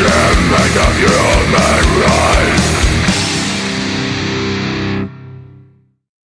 Make up your own mind right